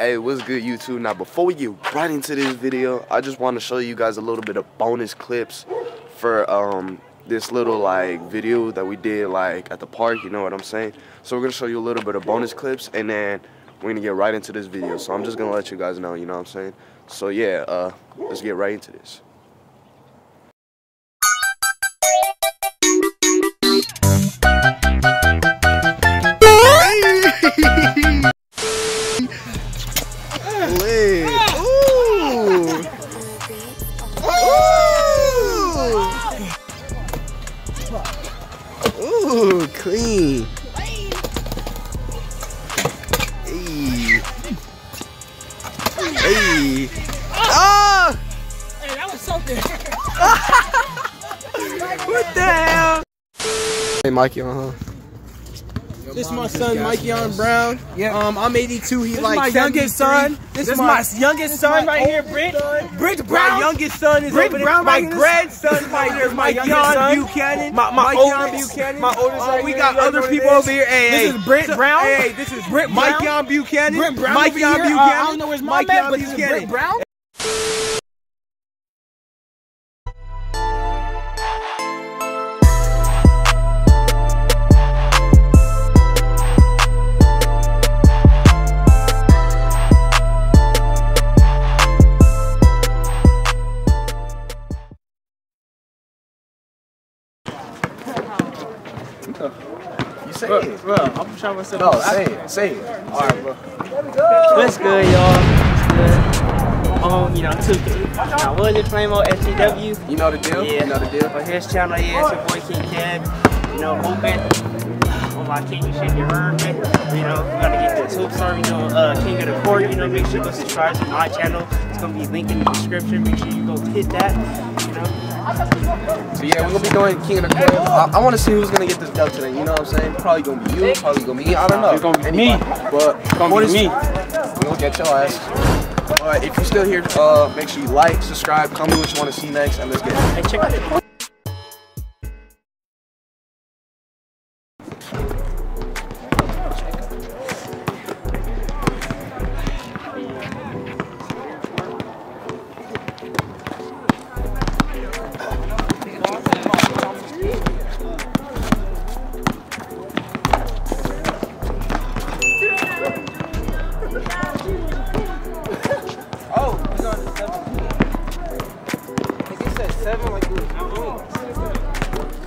Hey, what's good YouTube? Now before we get right into this video, I just want to show you guys a little bit of bonus clips for um this little like video that we did like at the park, you know what I'm saying? So we're gonna show you a little bit of bonus clips and then we're gonna get right into this video. So I'm just gonna let you guys know, you know what I'm saying? So yeah, uh let's get right into this. Hey, Mikey, uh huh. This is my son, Mikey on Brown. Yeah. Um, I'm 82. He This like my youngest son. This, is my, youngest son right here, Britt. Britt Brown. My youngest son is Britt over there. Brown My right grandson right here, my Mike youngest Yon son. Buchanan. My- my oldest- Buchanan. my oldest Uh, we got other people over here. Hey, This is Britt Brown. Hey, hey, this is Britt Mike Brown. Yon Buchanan. Britt Brown Mike Yon. Uh, Buchanan. I don't know where's my Mike man, but this is Buchanan. Britt Brown. You say Bro, it. bro, I'm trying to say No, say it. Say it. All right, bro. What's good, y'all? What's good? Um, you know, 2K. Now, what is it, Flamo FTW? You know the deal? Yeah. You know the deal? On his channel, yeah, it's your boy King Kev. You know, hoping on my King you shit, you heard me. You know, we gotta get this hoop star, you know, uh, King of the Court. You know, make sure you go subscribe to my channel. It's gonna be linked in the description. Make sure you go hit that. You know, So yeah, we're gonna be doing King of the Court. I, I want to see who's gonna get this dub today. You know what I'm saying? Probably gonna be you. Probably gonna be me. I don't know. It's gonna be Anybody. me. But It's gonna be me. We're gonna get your ass. But if you're still here, uh, make sure you like, subscribe, comment what you want to see next, and let's get it. hey, check out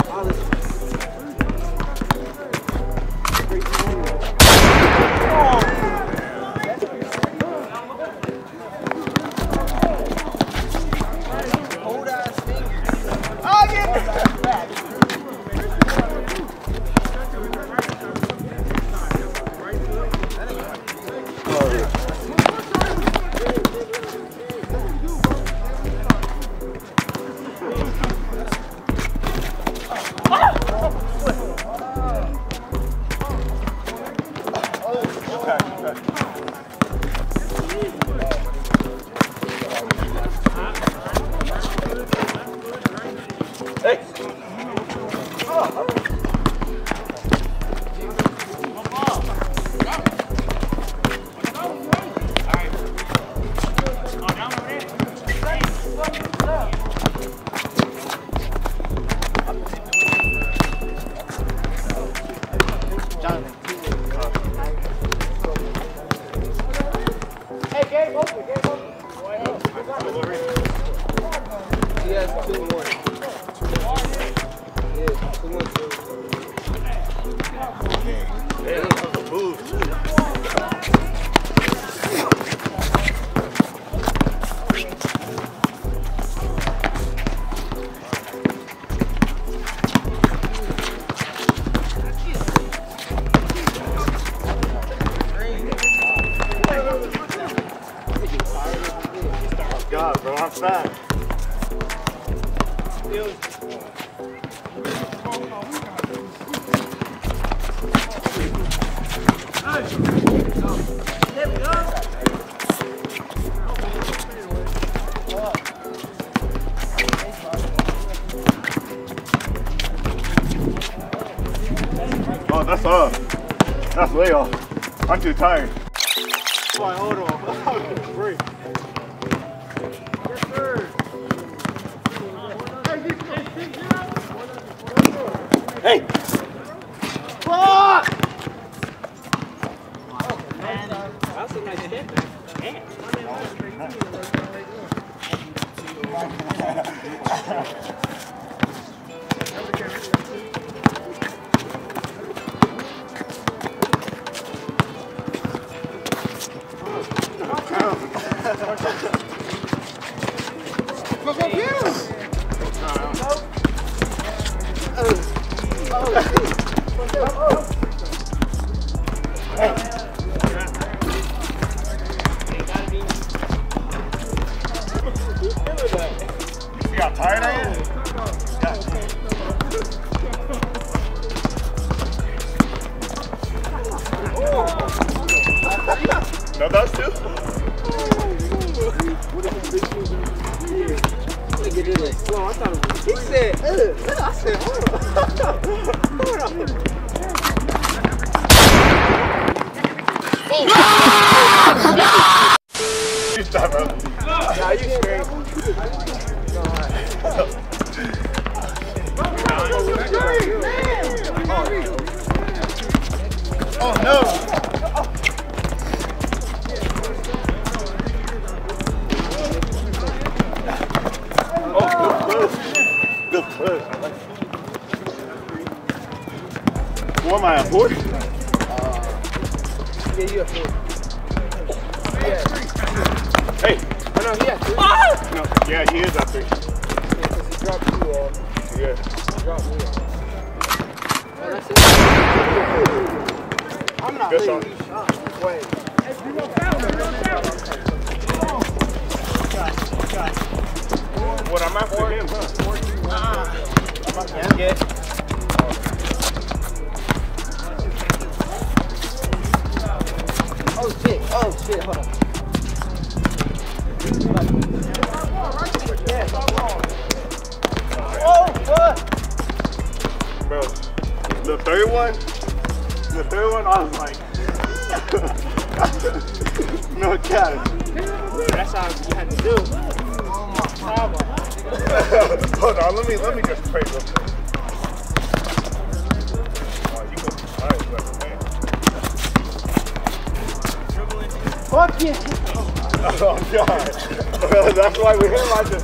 Alice. He Oh, that's up. That's way off. I'm too tired. Why, hold on. Break. Hey! Fuck! That's a nice step back. Damn. Ugh. I said, am I at four? Yeah, you have four. Hey, Oh, no, he has three. no, yeah, he is at three. Because he dropped two off. Yeah. He dropped me off. That's it. I'm not Good leaving shot. these shots. Wait. What I'm after him, huh? Ah. Yeah, shit. Hold on. Fuck yeah. Oh God, that's why we hit like this.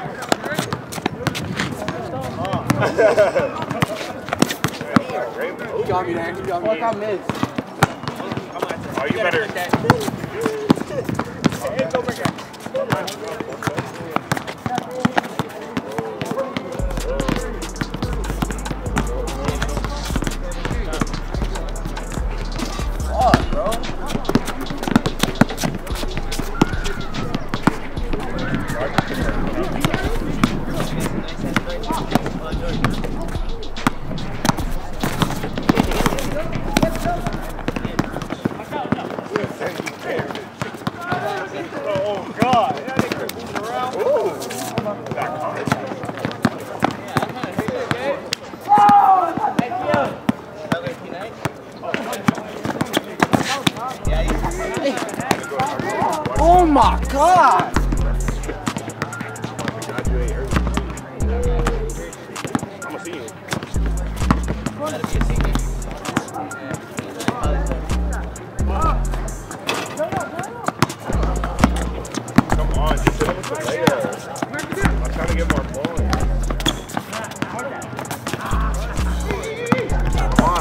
You got me there. You got me. Fuck, I missed. Oh, you better. Oh,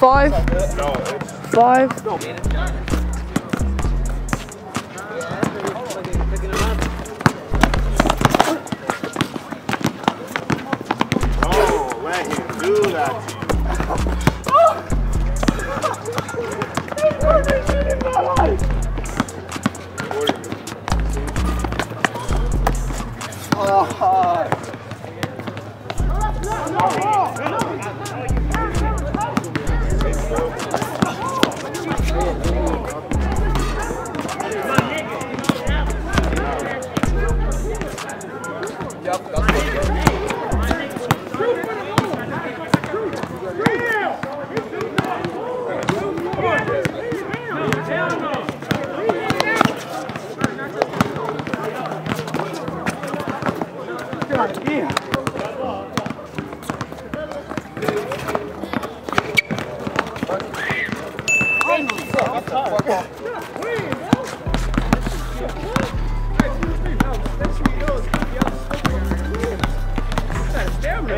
Five, five. no. Let him do that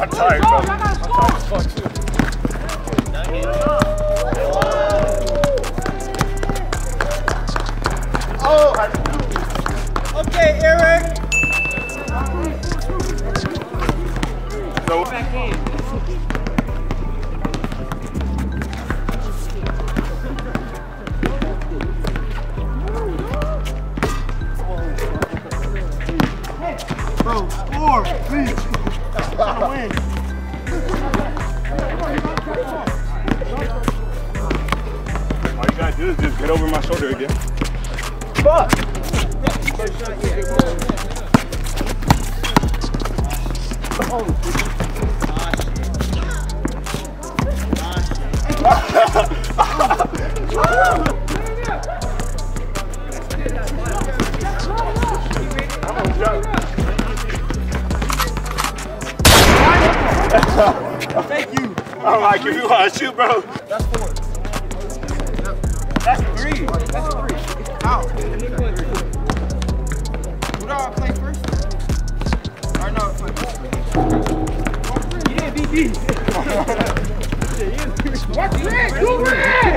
I'm tired, bro. I'm tired as fuck, too. Oh, I Okay, Eric. so, Bro, score, please. All you gotta do is just get over my shoulder again. Thank you. I'm like, if you wanna shoot, bro. That's four. That's three. That's three. Out. Who do I play first? Or no, play. You didn't beat me. What's red!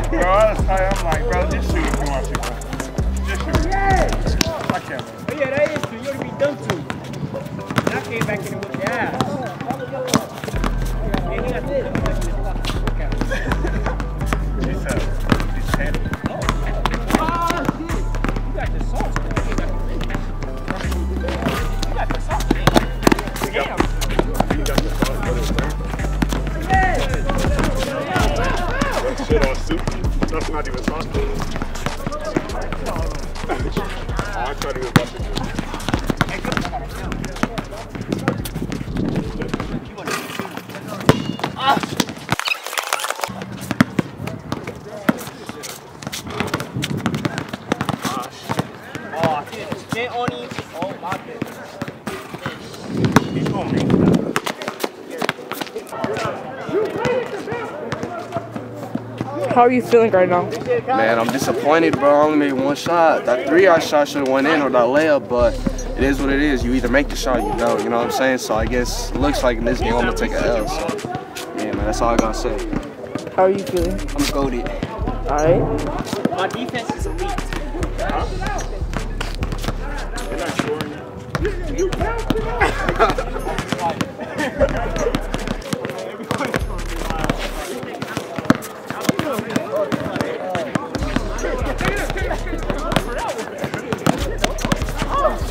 Bro, that's why I'm like, bro, just shoot if you want to shoot, bro. Just shoot. I can't. Oh yeah, that is true. You to be done to. And I came back in whipped your ass. I thought he was busting. How are you feeling right now? Man, I'm disappointed, bro. I only made one shot. That three I shot should have went in or that layup, but it is what it is. You either make the shot, or you don't. You know what I'm saying? So I guess it looks like in this game I'm gonna take a L. So man, that's all I gotta say. How are you feeling? I'm goaded. Alright. My defense is elite. They're not scoring. Talk it up. Oh,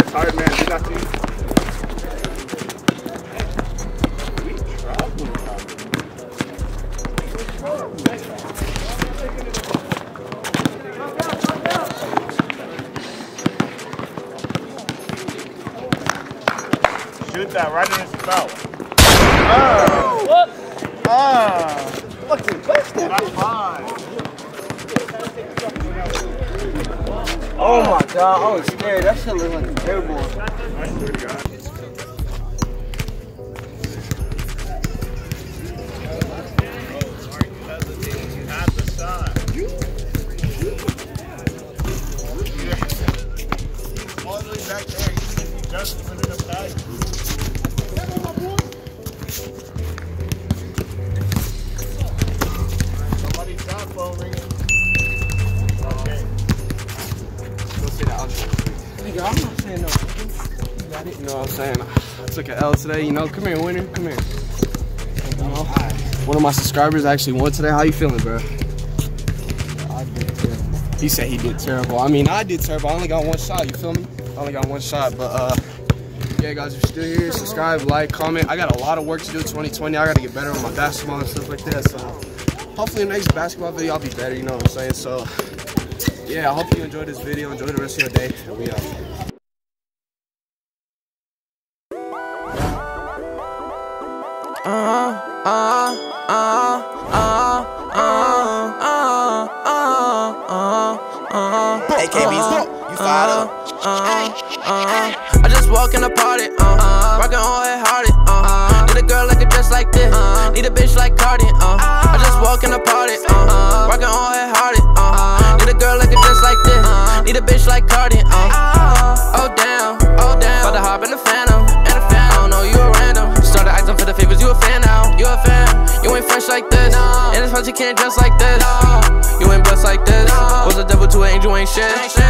tired man do that to you? Shoot that right in his mouth. Ah! That's fine. Oh my god, I was scared. That shit looked like a terrible. Somebody's cell phone ringing. Nigga, I'm not saying no. Know what I'm saying? I took an L today. You know, come here, winner. Come here. You know, one of my subscribers actually won today. How you feeling, bro? He said he did terrible. I mean, I did terrible. I only got one shot. You feel me? I only got one shot, but uh, yeah, guys, if you're still here, subscribe, like, comment. I got a lot of work to do 2020. I got to get better on my basketball and stuff like that. So hopefully, the next basketball video, I'll be better. You know what I'm saying? So yeah, I hope you enjoyed this video. Enjoy the rest of your day. And we out. AKBs, you fired up. I just walk in the party, uh, rockin' all head hearted, uh, need a girl like a dress like this, need a bitch like Cardi, uh, I just walk in the party, uh, rockin' all head hearted, need a bitch like Cardi, uh, oh damn, oh damn, about to hop in the phantom, and I don't know you a random, started acting for the favors, you a fan now, you a fan, you ain't fresh like this, and it's hard you can't dress like this, you ain't blessed like this, was a devil to an angel, ain't shit.